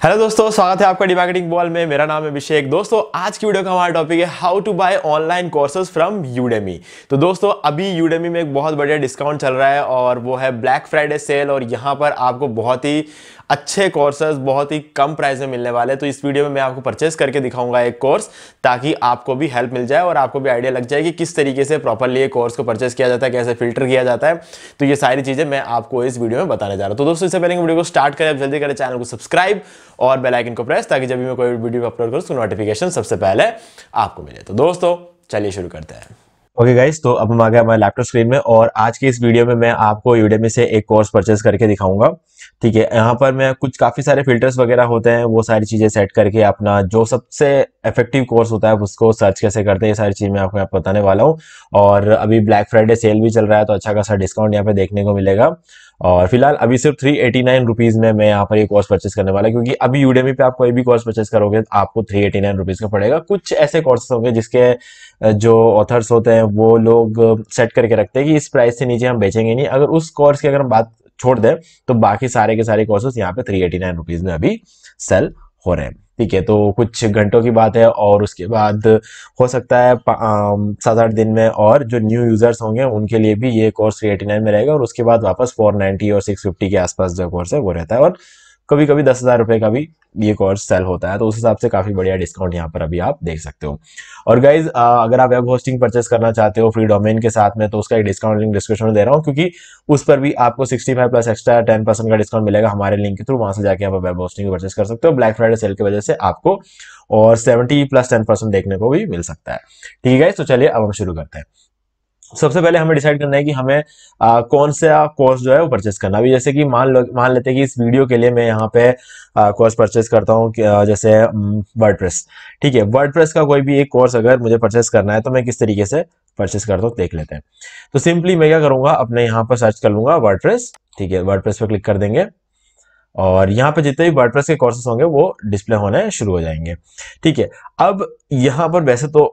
Hello दोस्तों, स्वागत है आपका डिमार्केटिंग बॉल में। मेरा नाम है अभिषेक। दोस्तों, आज की वीडियो का हमारा टॉपिक है how to buy online courses from Udemy तो दोस्तों, अभी यूडेमी में एक बहुत बढ़िया डिस्काउंट चल रहा है और वो है ब्लैक फ्राइडे सेल और यहाँ पर आपको बहुत ही अच्छे कोर्सेज बहुत ही कम प्राइस में मिलने वाले हैं। तो इस वीडियो में मैं आपको परचेस करके दिखाऊँगा एक कोर्स ताकि आपको भी हेल्प मिल जाए और आपको भी आइडिया लग जाए कि किस तरीके से प्रॉपरली एक कोर्स को परचेस किया जाता है, कैसे फ़िल्टर किया जाता है। तो ये सारी चीज़ें मैं आपको इस वीडियो में बताने जा रहा हूँ। तो दोस्तों, इससे पहले वीडियो को स्टार्ट करें अब जल्दी करें चैनल को सब्सक्राइब और बेलाइकन को प्रेस ताकि जब भी मैं कोई वीडियो अपलोड करूँ, उसको नोटिफिकेशन सबसे पहले आपको मिले। तो दोस्तों, चलिए शुरू करते हैं। ओके okay गाइस तो अब हम आ गए हमारे लैपटॉप स्क्रीन में और आज की इस वीडियो में मैं आपको यूडेमी से एक कोर्स परचेज करके दिखाऊँगा। ठीक है, यहाँ पर मैं कुछ काफ़ी सारे फिल्टर्स वगैरह होते हैं, वो सारी चीज़ें सेट करके अपना जो सबसे इफ़ेक्टिव कोर्स होता है, उसको सर्च कैसे करते हैं, ये सारी चीज़ मैं आपको यहाँ बताने वाला हूँ। और अभी ब्लैक फ्राइडे सेल भी चल रहा है तो अच्छा खासा डिस्काउंट यहाँ पे देखने को मिलेगा। और फ़िलहाल अभी सिर्फ़ थ्री एटी नाइन रुपीज़ में मैं यहाँ पर ये कोर्स परचेस करने वाला क्योंकि अभी यूडेमी पे आप कोई भी कोर्स परचेस करोगे तो आपको थ्री एटी नाइन रुपीज़ का पड़ेगा। कुछ ऐसे कोर्सेस होंगे जिसके जो ऑथर्स होते हैं, वो लोग सेट करके रखते हैं कि इस प्राइस से नीचे हम बेचेंगे नहीं। अगर उस कोर्स की अगर हम बात छोड़ दें तो बाकी सारे के सारे कोर्सेस यहाँ पे थ्री एटी नाइन रुपीज़ में अभी सेल हो रहे हैं। ठीक है तो कुछ घंटों की बात है और उसके बाद हो सकता है सात आठ दिन में और जो न्यू यूज़र्स होंगे, उनके लिए भी ये कोर्स थ्री एटी नाइन में रहेगा और उसके बाद वापस फोर नाइन्टी और सिक्स फिफ्टी के आसपास जो कोर्स है, वो रहता है। और कभी कभी दस हज़ार रुपए का भी ये कोर्स सेल होता है तो उस हिसाब से काफ़ी बढ़िया डिस्काउंट यहाँ पर अभी आप देख सकते हो। और गाइज़ अगर आप वेब होस्टिंग परचेस करना चाहते हो फ्री डोमेन के साथ में तो उसका एक डिस्काउंट लिंक डिस्क्रिप्शन में दे रहा हूँ, क्योंकि उस पर भी आपको 65 प्लस एक्स्ट्रा 10 परसेंट का डिस्काउंट मिलेगा हमारे लिंक के थ्रू वहाँ से जाके आप वेब होस्टिंग परचेस कर सकते हो। ब्लैक फ्राइडे सेल की वजह से आपको और सेवेंटी प्लस टेन परसेंट देखने को भी मिल सकता है। ठीक है तो चलिए अब हम शुरू करते हैं। सबसे पहले हमें डिसाइड करना है कि हमें आ, कौन सा कोर्स जो है वो परचेस करना अभी जैसे कि मान लो मान लेते हैं कि इस वीडियो के लिए मैं यहाँ पे कोर्स परचेस करता हूँ जैसे वर्डप्रेस ठीक है वर्डप्रेस का कोई भी एक कोर्स अगर मुझे परचेस करना है तो मैं किस तरीके से परचेस करता हूँ देख लेते हैं। तो सिंपली मैं क्या करूँगा अपने यहाँ पर सर्च कर लूँगा वर्डप्रेस ठीक है वर्डप्रेस पर क्लिक कर देंगे। और यहाँ पे जितने भी वर्डप्रेस के कोर्सेस होंगे वो डिस्प्ले होने शुरू हो जाएँगे। ठीक है अब यहाँ पर वैसे तो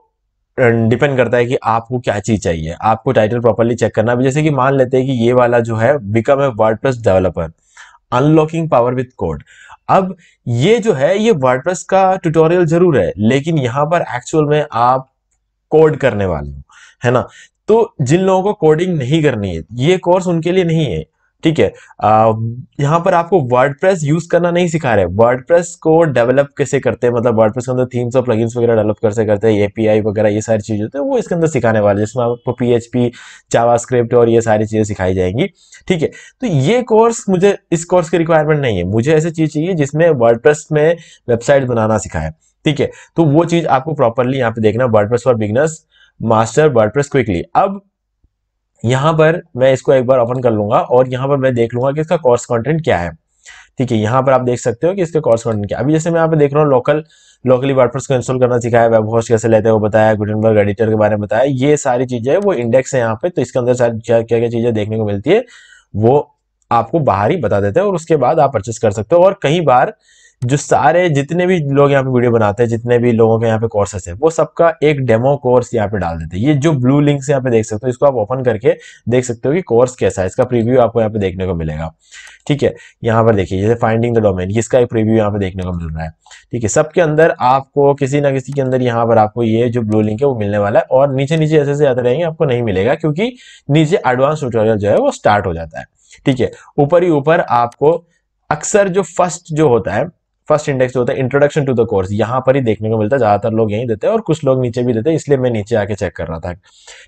डिपेंड करता है कि आपको क्या चीज़ चाहिए। आपको टाइटल प्रॉपरली चेक करना जैसे कि मान लेते हैं कि ये वाला जो है become a WordPress developer unlocking power with code अब ये जो है, ये वर्डप्रेस का ट्यूटोरियल ज़रूर है, लेकिन यहाँ पर एक्चुअल में आप कोड करने वाले हो, है ना? तो जिन लोगों को कोडिंग नहीं करनी है, ये कोर्स उनके लिए नहीं है। ठीक है? यहाँ पर आपको वर्डप्रेस यूज़ करना नहीं सिखा रहे। वर्डप्रेस को डेवलप कैसे करते हैं? मतलब वर्डप्रेस के अंदर थीम्स और प्लगइन्स वगैरह डेवलप कैसे करते हैं? एपीआई वगैरह ये सारी चीज़ें होती है, वो इसके अंदर सिखाने वाले जिसमें आपको पीएचपी जावास्क्रिप्ट और ये सारी चीज़ें सिखाई जाएँगी। ठीक है? तो ये कोर्स मुझे, इस कोर्स की रिक्वायरमेंट नहीं है। मुझे ऐसी चीज़ चाहिए जिसमें वर्डप्रेस में वेबसाइट बनाना सिखाए। ठीक है? तो वो चीज़ आपको प्रॉपरली यहाँ पे देखना। WordPress for beginners master WordPress quickly अब यहाँ पर मैं इसको एक बार ओपन कर लूँगा और यहाँ पर मैं देख लूँगा कि इसका कोर्स कंटेंट क्या है। ठीक है, यहाँ पर आप देख सकते हो कि इसका कोर्स कंटेंट क्या अभी जैसे मैं यहाँ पे देख रहा हूँ लोकल लोकली वर्डप्रेस को इंस्टॉल करना सिखाया वेब होस्ट कैसे लेते हैं वो बताया गुटनबर्ग एडिटर के बारे में बताया, ये सारी चीज़ें वो इंडेक्स है यहाँ पे तो इसके अंदर सारी क्या क्या चीज़ें देखने को मिलती है, वो आपको बाहर ही बता देते हैं और उसके बाद आप परचेस कर सकते हो और कई बार जो सारे जितने भी लोग यहाँ पे वीडियो बनाते हैं, जितने भी लोगों के यहाँ पे कोर्सेस है, वो सबका एक डेमो कोर्स यहाँ पे डाल देते हैं। ये जो ब्लू लिंक से यहाँ पे देख सकते हो, इसको आप ओपन करके देख सकते हो कि कोर्स कैसा है। इसका प्रीव्यू आपको यहाँ पे देखने को मिलेगा। ठीक है? यहाँ पर देखिए, जैसे फाइंडिंग द डोमेन इसका एक प्रीव्यू यहाँ पे देखने को मिल रहा है। ठीक है? सबके अंदर आपको, किसी ना किसी के अंदर यहाँ पर आपको ये जो ब्लू लिंक है, वो मिलने वाला है और नीचे नीचे ऐसे ऐसे आते रहेंगे, आपको नहीं मिलेगा क्योंकि नीचे एडवांस ट्यूटोरियल जो है, वो स्टार्ट हो जाता है। ठीक है? ऊपर ही ऊपर आपको अक्सर जो फ़र्स्ट जो होता है फ़र्स्ट इंडेक्स जो होता है इंट्रोडक्शन टू द कोर्स यहाँ पर ही देखने को मिलता है। ज़्यादातर लोग यही देते हैं और कुछ लोग नीचे भी देते हैं, इसलिए मैं नीचे आके चेक कर रहा था।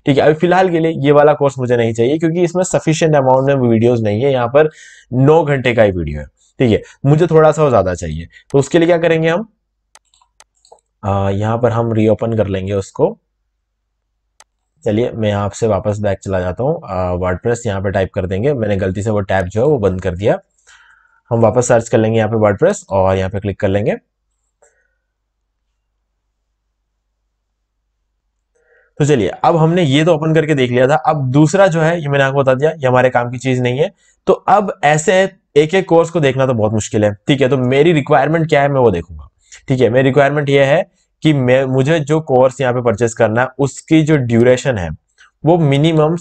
ठीक है, अभी फ़िलहाल के लिए ये वाला कोर्स मुझे नहीं चाहिए, क्योंकि इसमें सफिशियंट अमाउंट में वीडियोज़ नहीं है, यहाँ पर नौ घंटे का ही वीडियो है। ठीक है, मुझे थोड़ा सा ज़्यादा चाहिए। तो उसके लिए क्या करेंगे हम? यहाँ पर हम रीओपन कर लेंगे उसको। चलिए, मैं आपसे वापस बैक चला जाता हूँ। वर्डप्रेस यहाँ पे टाइप कर देंगे। मैंने गलती से वो टैब जो है वो बंद कर दिया। हम वापस सर्च कर लेंगे यहाँ पे वर्डप्रेस और यहाँ पे क्लिक कर लेंगे। तो चलिए, अब हमने ये तो ओपन करके देख लिया था। अब दूसरा जो है, ये मैंने आपको बता दिया, ये हमारे काम की चीज़ नहीं है। तो अब ऐसे एक एक कोर्स को देखना तो बहुत मुश्किल है। ठीक है तो मेरी रिक्वायरमेंट क्या है, मैं वो देखूँगा। ठीक है, मेरी रिक्वायरमेंट ये है कि मैं, मुझे जो कोर्स यहाँ पे परचेस करना है, उसकी जो ड्यूरेशन है, वो मिनिमम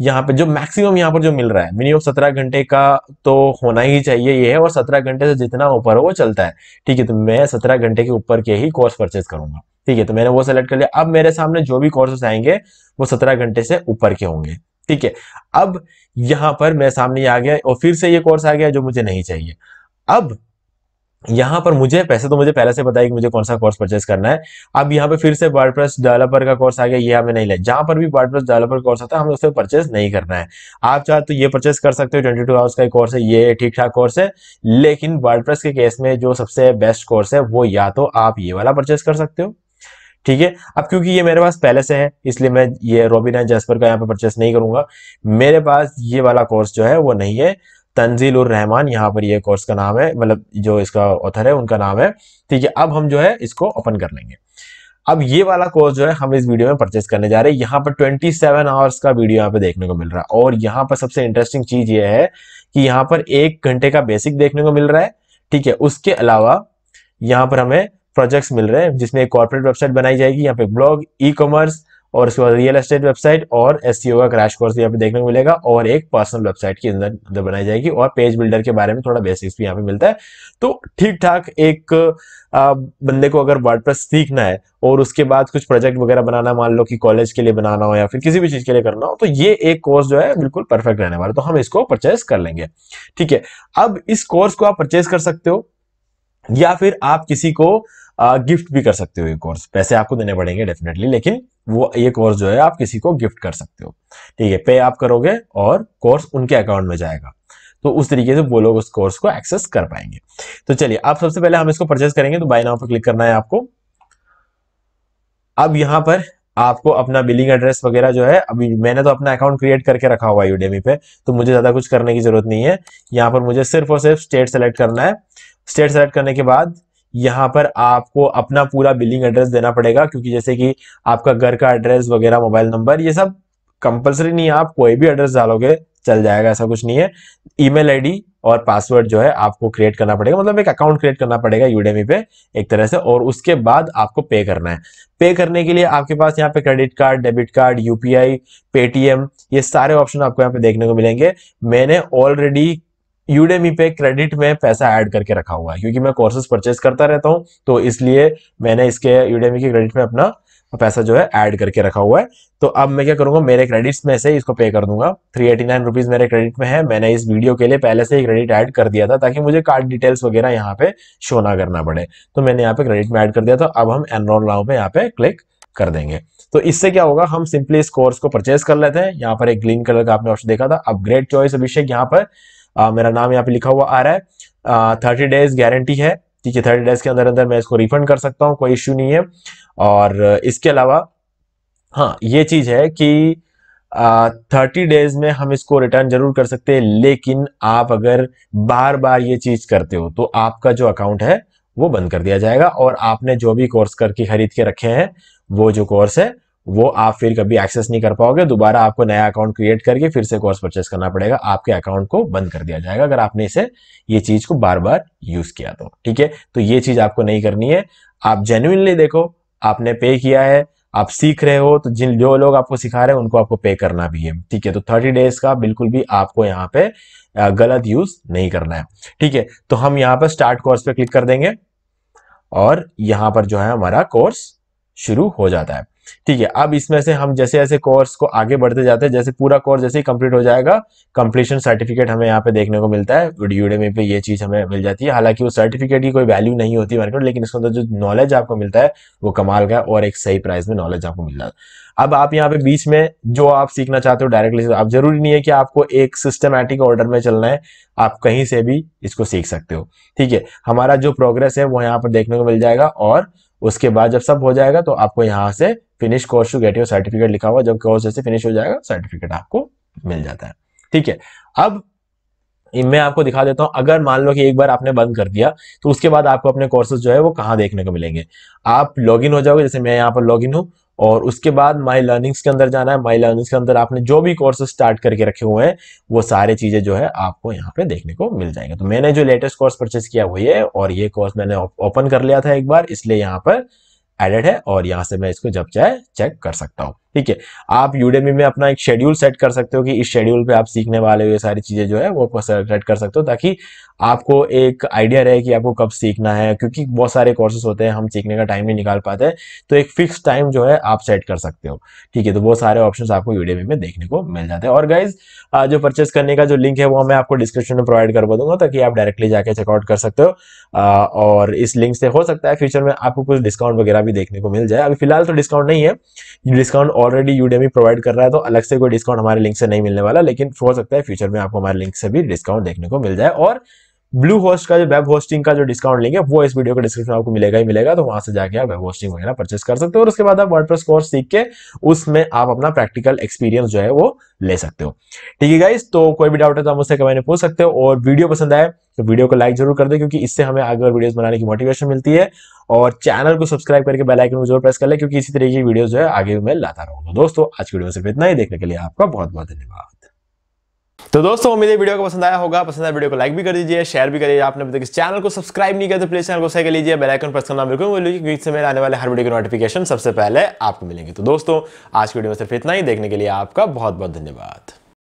यहाँ पे जो मैक्सिमम यहाँ पर जो मिल रहा है मिनिमम सत्रह घंटे का तो होना ही चाहिए ये है, और सत्रह घंटे से जितना ऊपर हो वो चलता है। ठीक है तो मैं सत्रह घंटे के ऊपर के ही कोर्स परचेज करूँगा। ठीक है तो मैंने वो सेलेक्ट कर लिया। अब मेरे सामने जो भी कोर्सेस आएँगे, वो सत्रह घंटे से ऊपर के होंगे। ठीक है, अब यहाँ पर मेरे सामने आ गया, और फिर से ये कोर्स आ गया जो मुझे नहीं चाहिए। अब यहाँ पर मुझे, पैसे तो मुझे पहले से पता है कि मुझे कौन सा कोर्स परचेस करना है। अब यहाँ पे फिर से वर्डप्रेस डेवलपर का कोर्स आ गया, ये हमें नहीं ले। जहाँ पर भी वर्डप्रेस डेवलपर कोर्स आता है, हमें उसे परचेस नहीं करना है। आप चाहे तो ये परचेस कर सकते हो ट्वेंटी टू आवर्स का कोर्स है, ये ठीक ठाक कोर्स है, लेकिन वर्डप्रेस के केस में जो सबसे बेस्ट कोर्स है, वो या तो आप ये वाला परचेस कर सकते हो। ठीक है? अब क्योंकि ये मेरे पास पहले से है, इसलिए मैं ये रोबिन जैसपर का यहाँ पे परचेस नहीं करूँगा। मेरे पास ये वाला कोर्स जो है, वो नहीं है। तंजील उर रहमान, यहाँ पर ये कोर्स का नाम है मतलब जो इसका ऑथर है, उनका नाम है। ठीक है, अब हम जो है इसको ओपन कर लेंगे। अब ये वाला कोर्स जो है, हम इस वीडियो में परचेस करने जा रहे हैं। यहाँ पर 27 सेवन आवर्स का वीडियो यहाँ पे देखने को मिल रहा है। और यहाँ पर सबसे इंटरेस्टिंग चीज़ ये है कि यहाँ पर एक घंटे का बेसिक देखने को मिल रहा है। ठीक है, उसके अलावा यहाँ पर हमें प्रोजेक्ट्स मिल रहे हैं, जिसमें एक कॉर्पोरेट वेबसाइट बनाई जाएगी, यहाँ पे ब्लॉग ई कॉमर्स और उसके बाद रियल एस्टेट वेबसाइट और एस का क्रैश कोर्स यहाँ पे देखने को मिलेगा और एक पर्सनल वेबसाइट की अंदर अंदर बनाई जाएगी और पेज बिल्डर के बारे में थोड़ा बेसिक्स भी यहाँ पे मिलता है। तो ठीक ठाक एक आ, बंदे को अगर वर्डप्रेस सीखना है और उसके बाद कुछ प्रोजेक्ट वगैरह बनाना मान लो कि कॉलेज के लिए बनाना हो या फिर किसी भी चीज़ के लिए करना हो तो ये एक कोर्स जो है बिल्कुल परफेक्ट रहने वाला तो हम इसको परचेज कर लेंगे। ठीक है अब इस कोर्स को आप परचेज कर सकते हो या फिर आप किसी को गिफ्ट भी कर सकते हो ये कोर्स पैसे आपको देने पड़ेंगे डेफिनेटली लेकिन वो ये कोर्स जो है, आप किसी को गिफ्ट कर सकते हो। ठीक है पे आप करोगे और कोर्स उनके अकाउंट में जाएगा। तो उस तरीके से वो लोग उस कोर्स को एक्सेस कर पाएँगे। तो चलिए, आप सबसे पहले हम इसको परचेस करेंगे तो बाय नाउ पर क्लिक करना है आपको। अब यहाँ पर आपको अपना बिलिंग एड्रेस वगैरह जो है, अभी मैंने तो अपना अकाउंट क्रिएट करके रखा हुआ है यूडेमी पे तो मुझे ज़्यादा कुछ करने की ज़रूरत नहीं है। यहाँ पर मुझे सिर्फ़ और सिर्फ़ स्टेट सेलेक्ट करना है। स्टेट सेलेक्ट करने के बाद यहाँ पर आपको अपना पूरा बिलिंग एड्रेस देना पड़ेगा, क्योंकि जैसे कि आपका घर का एड्रेस वगैरह मोबाइल नंबर ये सब कंपलसरी नहीं है। आप कोई भी एड्रेस डालोगे, चल जाएगा, ऐसा कुछ नहीं है। ईमेल आईडी और पासवर्ड जो है आपको क्रिएट करना पड़ेगा। मतलब एक अकाउंट क्रिएट करना पड़ेगा यूडेमी पे एक तरह से, और उसके बाद आपको पे करना है। पे करने के लिए आपके पास यहाँ पे credit card debit card UPI Paytm ये सारे ऑप्शन आपको यहाँ पे देखने को मिलेंगे। मैंने ऑलरेडी यूडेमी पे क्रेडिट में पैसा ऐड करके रखा हुआ है, क्योंकि मैं कोर्सेज परचेज करता रहता हूँ तो इसलिए मैंने इसके यूडेमी के क्रेडिट में अपना पैसा जो है ऐड करके रखा हुआ है। तो अब मैं क्या करूँगा, मेरे क्रेडिट्स में से इसको पे कर दूँगा। थ्री एटी नाइन रुपीज़ मेरे क्रेडिट में है, मैंने इस वीडियो के लिए पहले से ही क्रेडिट ऐड कर दिया था, ताकि मुझे कार्ड डिटेल्स वगैरह यहाँ पे शो ना करना पड़े। तो मैंने यहाँ पे क्रेडिट में ऐड कर दिया था, अब हम एनरोल नाउ पे यहाँ पे क्लिक कर देंगे। तो इससे क्या होगा, हम सिंपली इस कोर्स को परचेज कर लेते हैं। यहाँ पर एक ग्रीन कलर का आपने ऑप्शन देखा था अपग्रेड चॉइस अभिषेक यहाँ पर आ, मेरा नाम यहाँ पे लिखा हुआ आ रहा है। थर्टी डेज़ गारंटी है। ठीक है थर्टी डेज़ के अंदर अंदर मैं इसको रिफंड कर सकता हूँ कोई इश्यू नहीं है। और इसके अलावा हाँ ये चीज़ है कि थर्टी डेज़ में हम इसको रिटर्न ज़रूर कर सकते हैं लेकिन आप अगर बार बार ये चीज़ करते हो तो आपका जो अकाउंट है वो बंद कर दिया जाएगा। और आपने जो भी कोर्स करके खरीद के रखे हैं वो जो कोर्स है वो आप फिर कभी एक्सेस नहीं कर पाओगे, दोबारा आपको नया अकाउंट क्रिएट करके फिर से कोर्स परचेस करना पड़ेगा। आपके अकाउंट को बंद कर दिया जाएगा अगर आपने इसे, ये चीज़ को बार बार यूज़ किया तो ठीक है? तो ये चीज़ आपको नहीं करनी है। आप जेन्युइनली देखो, आपने पे किया है, आप सीख रहे हो तो जिन, जो लोग आपको सिखा रहे हैं, उनको आपको पे करना भी है, ठीक है? तो थर्टी डेज़ का बिल्कुल भी आपको यहाँ पे गलत यूज़ नहीं करना है, ठीक है? तो हम यहाँ पर स्टार्ट कोर्स पे क्लिक कर देंगे और यहाँ पर जो है हमारा कोर्स शुरू हो जाता है। ठीक है, अब इसमें से हम जैसे जैसे कोर्स को आगे बढ़ते जाते हैं, जैसे पूरा कोर्स जैसे ही कंप्लीट हो जाएगा कंप्लीशन सर्टिफिकेट हमें यहाँ पे देखने को मिलता है। यूडेमी पे ये चीज़ हमें मिल जाती है। हालाँकि वो सर्टिफिकेट की कोई वैल्यू नहीं होती मार्केट लेकिन इसके अंदर जो नॉलेज आपको मिलता है, वो कमाल का और एक सही प्राइस में नॉलेज आपको मिल जाता है। अब आप यहाँ पे बीच में जो आप सीखना चाहते हो डायरेक्टली आप ज़रूरी नहीं है कि आपको एक सिस्टमैटिक ऑर्डर में चलना है, आप कहीं से भी इसको सीख सकते हो। ठीक है, हमारा जो प्रोग्रेस है वो यहाँ पर देखने को मिल जाएगा और उसके बाद जब सब हो जाएगा तो आपको यहाँ से finish course to get your certificate लिखा हुआ, जब कोर्स जैसे फिनिश हो जाएगा सर्टिफिकेट आपको मिल जाता है। ठीक है, अब मैं आपको दिखा देता हूँ, अगर मान लो कि एक बार आपने बंद कर दिया तो उसके बाद आपको अपने कोर्सेज जो है वो कहाँ देखने को मिलेंगे? आप लॉगिन हो जाओगे, जैसे मैं यहाँ पर लॉगिन हूँ और उसके बाद माई लर्निंग्स के अंदर जाना है। माई लर्निंग्स के अंदर आपने जो भी कोर्सेज स्टार्ट करके रखे हुए हैं, वो सारे चीज़ें जो है आपको यहाँ पे देखने को मिल जाएँगे। तो मैंने जो लेटेस्ट कोर्स परचेस किया वही है और ये कोर्स मैंने ओपन कर लिया था एक बार, इसलिए यहाँ पर एडेड है और यहाँ से मैं इसको जब चाहे चेक कर सकता हूँ। ठीक है? आप यूडेमी में अपना एक शेड्यूल सेट कर सकते हो कि इस शेड्यूल पे आप सीखने वाले हो, ये सारी चीज़ें जो है वो सेट कर सकते हो ताकि आपको एक आइडिया रहे कि आपको कब सीखना है, क्योंकि बहुत सारे कोर्सेज होते हैं, हम सीखने का टाइम नहीं निकाल पाते तो एक फिक्स टाइम जो है आप सेट कर सकते हो। ठीक है? तो बहुत सारे ऑप्शंस आपको यूडेमी में देखने को मिल जाते हैं। और गाइज़ जो परचेस करने का जो लिंक है वो मैं आपको डिस्क्रिप्शन में प्रोवाइड करवा दूँगा ताकि आप डायरेक्टली जाके चेकआउट कर सकते हो। और इस लिंक से हो सकता है फ्यूचर में आपको कुछ डिस्काउंट वगैरह भी देखने को मिल जाए। अभी फ़िलहाल तो डिस्काउंट नहीं है। डिस्काउंट ऑलरेडी यूडेमी प्रोवाइड कर रहा है तो अलग से कोई डिस्काउंट हमारे लिंक से नहीं मिलने वाला, लेकिन हो सकता है फ्यूचर में आपको हमारे लिंक से भी डिस्काउंट देखने को मिल जाए और ब्लू होस्ट का जो वेब होस्टिंग का जो डिस्काउंट लेंगे, वो इस वीडियो के डिस्क्रिप्शन आपको मिलेगा ही मिलेगा तो वहाँ से जाके आप वेब होस्टिंग वगैरह परचेस कर सकते हो और उसके बाद आप वर्डप्रेस कोर्स सीख के उसमें आप अपना प्रैक्टिकल एक्सपीरियंस जो है वो ले सकते हो। ठीक है गाइस तो कोई भी डाउट है तो आप मुझसे कमेंट पूछ सकते हो और वीडियो पसंद आए तो वीडियो को लाइक ज़रूर कर दे क्योंकि इससे हमें आगे और वीडियोस बनाने की मोटिवेशन मिलती है और चैनल को सब्सक्राइब करके बेल आइकन को ज़रूर प्रेस कर ले क्योंकि इसी तरीके की वीडियो जो है आगे मैं लाता रहूँगा। दोस्तों, आज की वीडियो सिर्फ़ इतना ही। देखने के लिए आपका बहुत बहुत धन्यवाद। तो दोस्तों, उम्मीद है वीडियो को पसंद आया होगा। पसंद आया वीडियो को लाइक भी कर दीजिए शेयर भी करिए। आपने अभी तक इस चैनल को सब्सक्राइब नहीं किया तो प्लीज़ चैनल को सही कर लीजिए। बेल आइकन प्रेस करना बिल्कुल क्योंकि इससे मेरे आने वाले हर वीडियो की नोटिफिकेशन सबसे पहले आपको मिलेंगे। तो दोस्तों, आज की वीडियो में सिर्फ़ इतना ही। देखने के लिए आपका बहुत बहुत धन्यवाद।